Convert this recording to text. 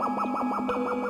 Thank